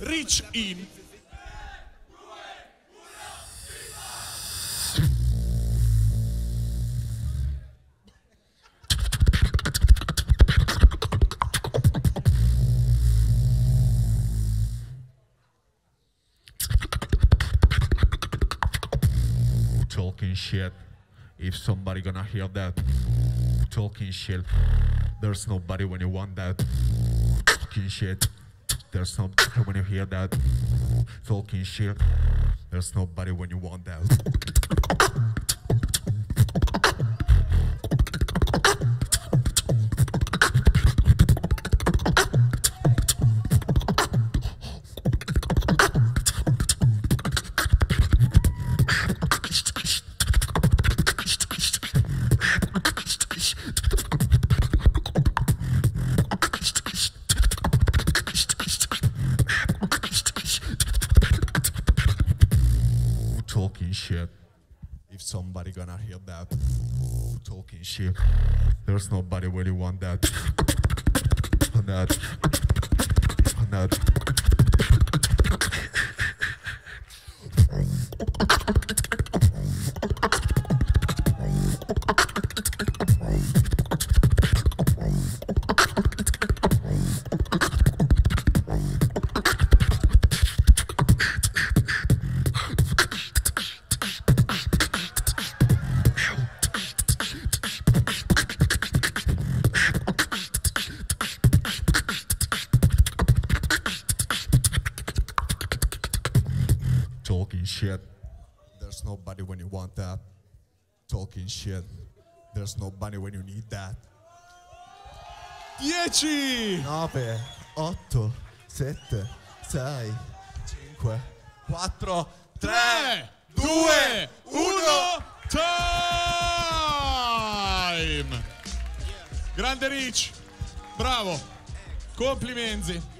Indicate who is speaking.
Speaker 1: Reach in.
Speaker 2: talking shit. If somebody gonna hear that talking shit, there's nobody when you want that talking shit. There's nobody when you hear that talking shit. There's nobody when you want that. talking shit. If somebody gonna hear that talking shit, there's nobody really want that. That. That. Talking shit. There's nobody when you want that. Talking shit. There's nobody when you need that.
Speaker 1: 10.
Speaker 2: 9, 8, 7, 6, 5, 4,
Speaker 1: 3, 2, 1, time! Grande Rich, bravo, complimenti.